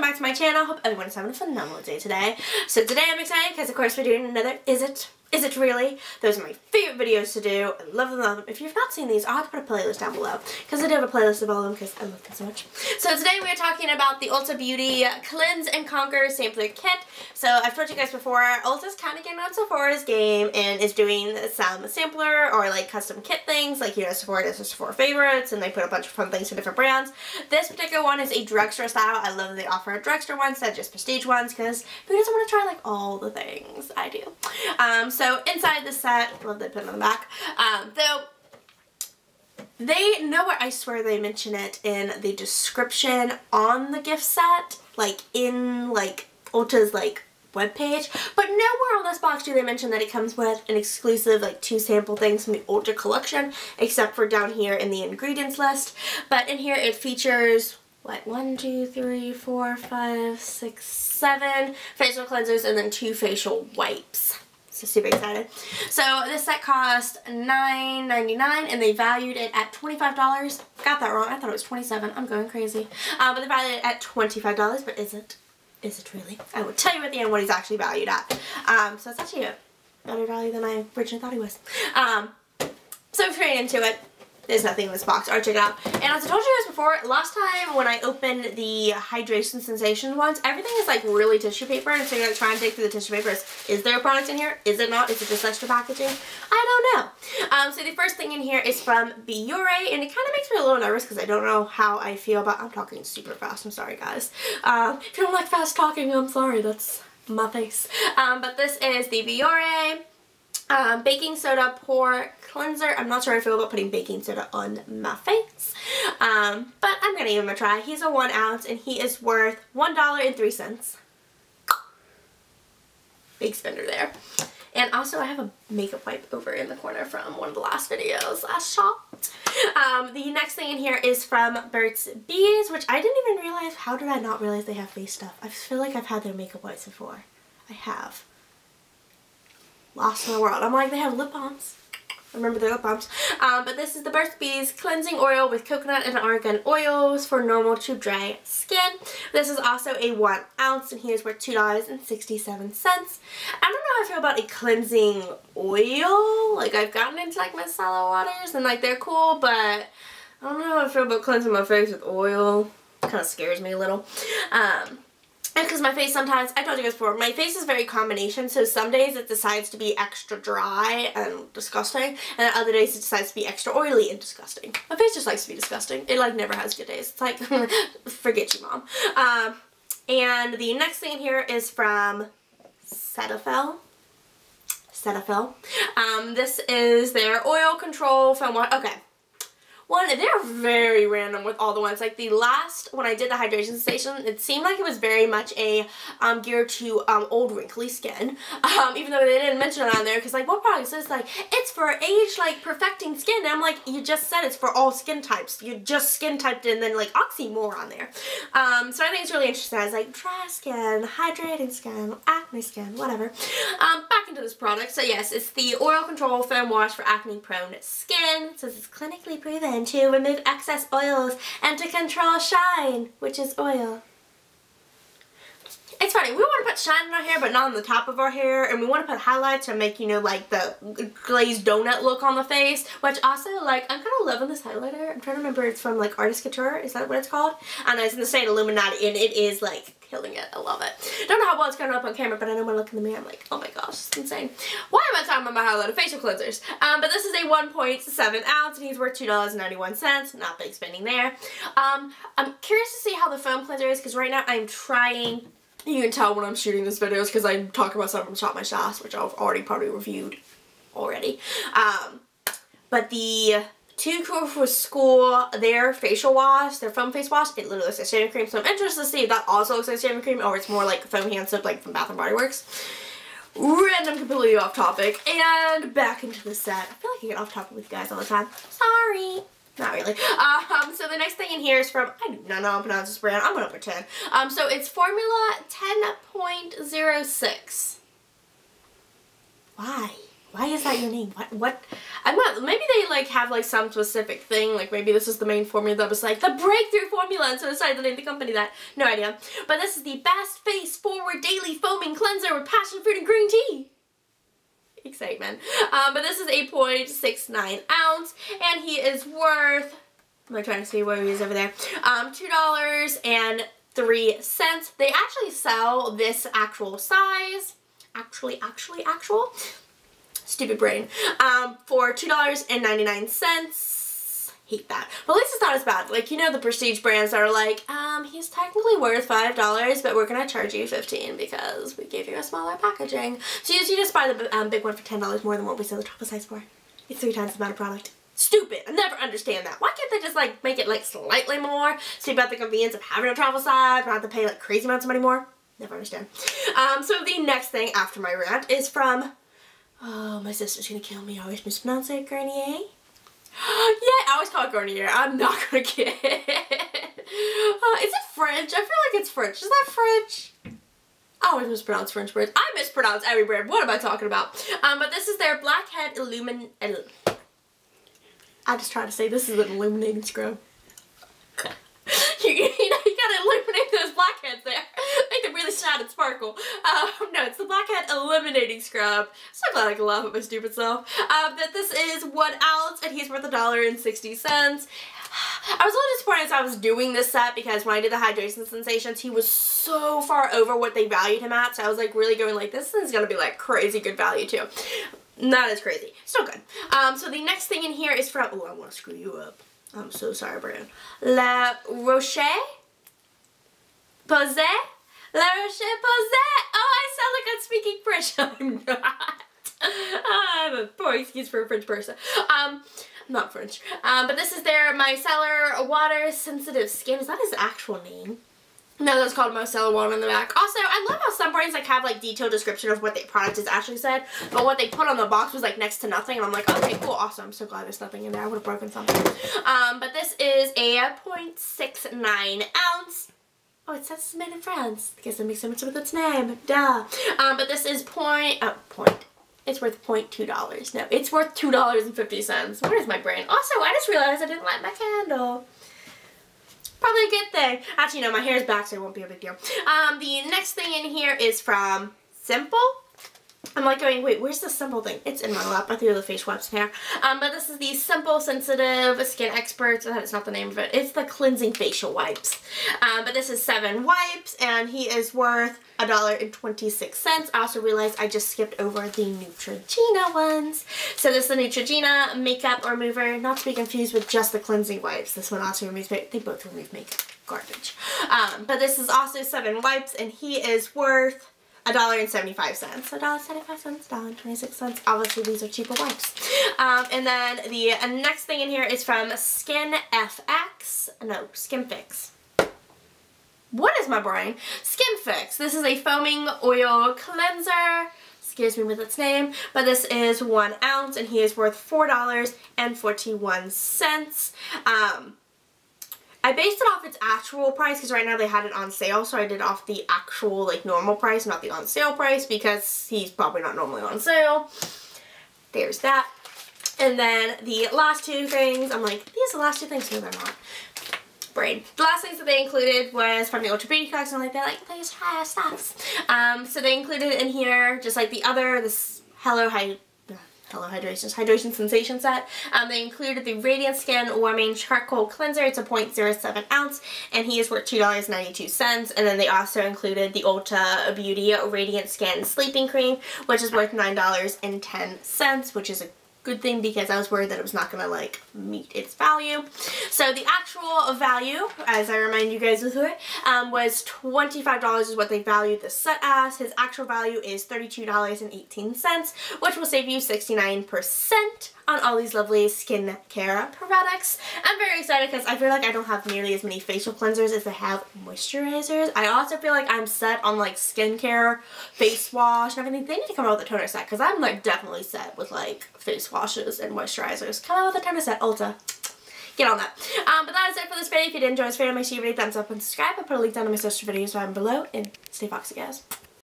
back to my channel. Hope everyone's having a phenomenal day today. So today I'm excited because of course we're doing another Is It is it really? Those are my favorite videos to do. I love them, love them. If you've not seen these, I'll have to put a playlist down below because I do have a playlist of all of them because I love them so much. So today we are talking about the Ulta Beauty Cleanse and Conquer Sampler Kit. So I've told you guys before, Ulta's kind of getting on Sephora's game and is doing some sampler or like custom kit things. Like, you know, Sephora does Sephora favorites and they put a bunch of fun things from different brands. This particular one is a drugstore style. I love that they offer a drugstore ones of just prestige ones because who doesn't want to try like all the things? I do. Um, so inside the set, love they put it on the back, um, though they know where I swear they mention it in the description on the gift set, like in like Ulta's like webpage, but nowhere on this box do they mention that it comes with an exclusive like two sample things from the Ulta collection, except for down here in the ingredients list. But in here it features what one, two, three, four, five, six, seven facial cleansers and then two facial wipes. So super excited. So this set cost $9.99 and they valued it at $25. Got that wrong. I thought it was 27 I'm going crazy. Um, but they valued it at $25, but is it? Is it really? I will tell you at the end what he's actually valued at. Um, so it's actually a better value than I originally thought he was. Um, so straight into it. There's nothing in this box. Or check it out. And as I told you guys before, last time when I opened the Hydration Sensation ones, everything is like really tissue paper. And so you're going to try and dig through the tissue papers. Is there a product in here? Is it not? Is it just extra packaging? I don't know. Um, so the first thing in here is from Biore. And it kind of makes me a little nervous because I don't know how I feel about... I'm talking super fast. I'm sorry, guys. Um, if you don't like fast talking, I'm sorry. That's my face. Um, but this is the Biore um, baking soda pore cleanser. I'm not sure I feel about putting baking soda on my face. Um, but I'm going to give him a try. He's a one ounce and he is worth $1.03. Big spender there. And also I have a makeup wipe over in the corner from one of the last videos, last shot. Um, the next thing in here is from Burt's Bees, which I didn't even realize. How did I not realize they have face stuff? I feel like I've had their makeup wipes before. I have lost in the world. I'm like, they have lip balms. Remember the lip balms. Um, but this is the Burt's Bees Cleansing Oil with Coconut and Argan Oils for normal to dry skin. This is also a 1 ounce and here's worth $2.67. I don't know how I feel about a cleansing oil. Like I've gotten into like micellar waters and like they're cool but I don't know how I feel about cleansing my face with oil. Kind of scares me a little. Um, because my face sometimes, I told you guys before, my face is very combination, so some days it decides to be extra dry and disgusting, and other days it decides to be extra oily and disgusting. My face just likes to be disgusting. It like never has good days. It's like, forget you mom. Um, and the next thing here is from Cetaphil. Cetaphil. Um, this is their oil control foam wash. Okay, one, they're very random with all the ones. Like the last, when I did the hydration station, it seemed like it was very much a um, geared to um, old wrinkly skin. Um, even though they didn't mention it on there. Because like, what product is this? Like, it's for age, like, perfecting skin. And I'm like, you just said it's for all skin types. You just skin typed in then like oxymore on there. Um, so I think it's really interesting. I was like, dry skin, hydrating skin, acne skin, whatever. Um, back into this product. So yes, it's the Oil Control Foam Wash for Acne Prone Skin. It says it's clinically proven to remove excess oils and to control shine, which is oil. It's funny, we want to put shine in our hair but not on the top of our hair and we want to put highlights to make, you know, like the glazed donut look on the face which also, like, I'm kind of loving this highlighter. I'm trying to remember it's from, like, Artist Couture. Is that what it's called? And it's in the same Illuminati and it is, like, killing it. I love it. Don't know how well it's coming up on camera, but I know when I look in the mirror, I'm like, oh my gosh, it's insane. Why am I talking about my highlighter facial cleansers? Um, but this is a 1.7 ounce, and he's worth $2.91. Not big spending there. Um, I'm curious to see how the foam cleanser is, because right now I'm trying you can tell when I'm shooting this videos because I talk about something from Shop My Shots, which I've already probably reviewed already. Um, but the Too Cool for School, their facial wash, their foam face wash, it literally like shaving cream. So I'm interested to see if that also looks like shaving cream or it's more like foam hand soap like from Bath & Body Works. Random, completely off topic. And back into the set. I feel like I get off topic with you guys all the time. Sorry. Not really. Um, so the next thing in here is from, I do not know how to pronounce this brand. I'm to pretend. Um, so it's Formula 10.06. Why? Why is that your name? What? What? I'm not. Maybe they like have like some specific thing. Like maybe this is the main formula that was like the breakthrough formula, and so decided to name the company that. No idea. But this is the Best Face Forward Daily Foaming Cleanser with passion fruit and green tea. Excitement. Um, but this is 8.69 ounce, and he is worth. Am I trying to see where he is over there? Um, two dollars and three cents. They actually sell this actual size. Actually, actually, actual stupid brain, um, for $2.99. Hate that. But at least it's not as bad. Like, you know the prestige brands are like, um, he's technically worth $5, but we're going to charge you 15 because we gave you a smaller packaging. So you, you just buy the um, big one for $10 more than what we sell the travel size for. It's three times the amount of product. Stupid. I never understand that. Why can't they just like make it like slightly more? See about the convenience of having a travel size, not have to pay like crazy amounts of money more? Never understand. Um, so the next thing after my rant is from Oh, my sister's gonna kill me. I always mispronounce it, Garnier. yeah, I always call it Garnier. I'm not gonna get. Uh, is it French? I feel like it's French. Is that French? I always mispronounce French words. I mispronounce every brand. What am I talking about? Um, but this is their Blackhead Illumin... I just try to say this is an illuminating scrub. you, you know, you gotta illuminate those blackheads there really shine and sparkle. Um, no, it's the Blackhead Eliminating Scrub. So glad I can laugh at my stupid self. Um, that this is one ounce and he's worth a dollar and sixty cents. I was a little disappointed as I was doing this set because when I did the hydration sensations, he was so far over what they valued him at. So I was like really going like, this is going to be like crazy good value too. Not as crazy. Still good. Um, so the next thing in here is from, oh, I want to screw you up. I'm so sorry, Brian. La Roche Posay La Roche-Posay! Oh, I sound like I'm speaking French. I'm not. I have a poor excuse for a French person. Um, not French. Um, but this is their micellar water sensitive skin. Is that his actual name? No, that's called micellar water on the back. Also, I love how some brands like have like detailed description of what the product is actually said, but what they put on the box was like next to nothing, and I'm like, okay, cool, awesome. I'm so glad there's nothing in there. I would have broken something. Um, but this is a 0.69 ounce Oh, it says it's made in France. Because it makes so much with its name. Duh. Um, but this is point, oh, point. It's worth point $0.2. dollars. No, it's worth two dollars and fifty cents. Where's my brain? Also, I just realized I didn't light my candle. Probably a good thing. Actually, no, my hair is back, so it won't be a big deal. Um, the next thing in here is from Simple. I'm like going, wait, where's the Simple thing? It's in my lap. I threw the face wipes in here. Um, but this is the Simple Sensitive Skin Experts. That's not the name of it. It's the cleansing facial wipes. Um, but this is seven wipes, and he is worth a dollar and 26 cents. I also realized I just skipped over the Neutrogena ones. So this is the Neutrogena Makeup Remover, not to be confused with just the cleansing wipes. This one also removes makeup. They both remove makeup. Garbage. Um, but this is also seven wipes, and he is worth a dollar and 75 cents. A dollar 75 cents, dollar 26 cents. Obviously these are cheaper wipes. Um, and then the next thing in here is from Skin FX. No, Skin Fix. What is my brain? Skin Fix. This is a foaming oil cleanser. Excuse me with its name. But this is one ounce and he is worth $4.41. Um, I based it off its actual price because right now they had it on sale so I did off the actual like normal price not the on sale price because he's probably not normally on sale. There's that. And then the last two things, I'm like, these are the last two things. No, they're not. Brain. The last things that they included was from the Ulta Beauty Collection. I'm like, they're like, these high stuffs. Um, so they included in here, just like the other, this Hello High Hello Hydrations Hydration Sensation set. Um, they included the Radiant Skin Warming Charcoal Cleanser. It's a 0.07 ounce and he is worth $2.92. And then they also included the Ulta Beauty Radiant Skin Sleeping Cream which is worth $9.10 which is a good thing because I was worried that it was not going to like meet its value. So the actual value, as I remind you guys with it, um, was $25 is what they valued the set as. His actual value is $32.18, which will save you 69% on all these lovely skincare products. I'm very excited because I feel like I don't have nearly as many facial cleansers as I have moisturizers. I also feel like I'm set on like skincare, face wash, and everything. They need to come out with a toner set because I'm like definitely set with like face washes and moisturizers. Come out with a toner set, Ulta get on that. Um, but that is it for this video. If you did enjoy this video, make sure you a thumbs up and subscribe. I'll put a link down to my social videos down below. And stay foxy, guys.